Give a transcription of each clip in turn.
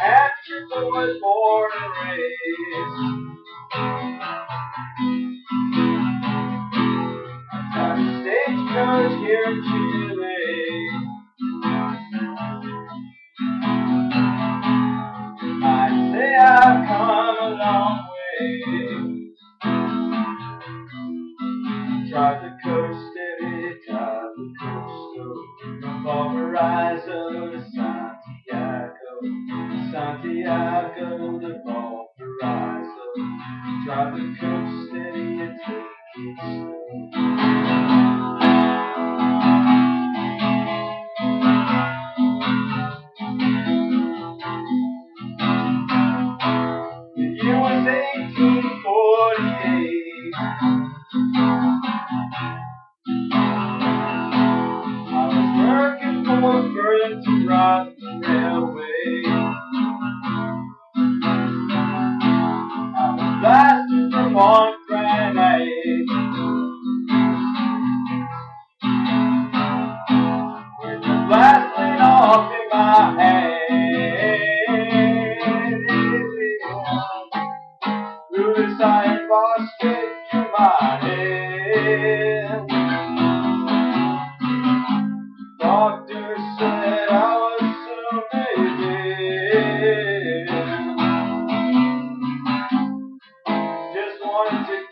Atchison was born and raised. Got stagecoach here in Chile. I'd say I've come a long way. Tried to Santiago to Valparaiso. Drive the coach steady and take it slow.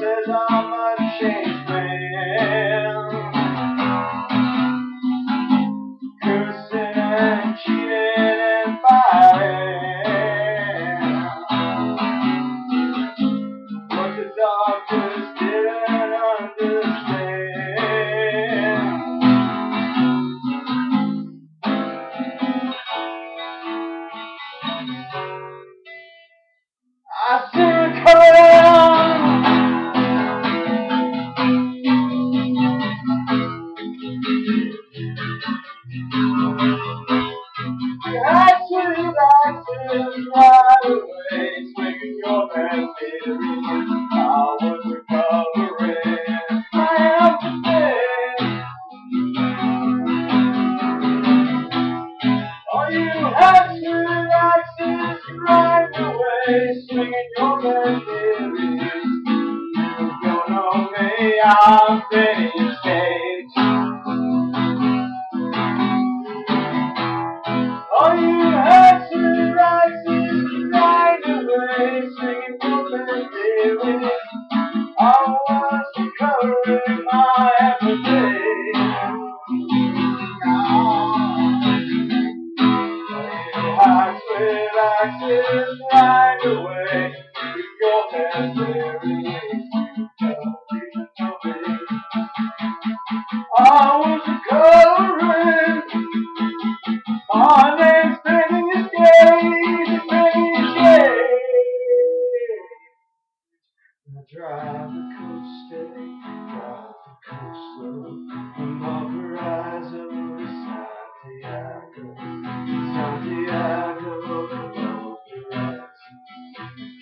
says I'm a changed man. Cheating and fighting. The doctors didn't I see. You I'm finished drive the coach steady, drive the. From Valparaiso Santiago, Santiago Valparaiso.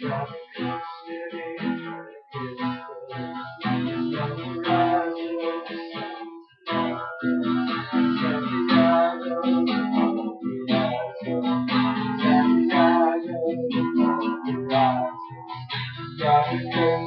Drive the coach steady, drive it slow. Valparaiso Santiago, Santiago to. Santiago Valparaiso. The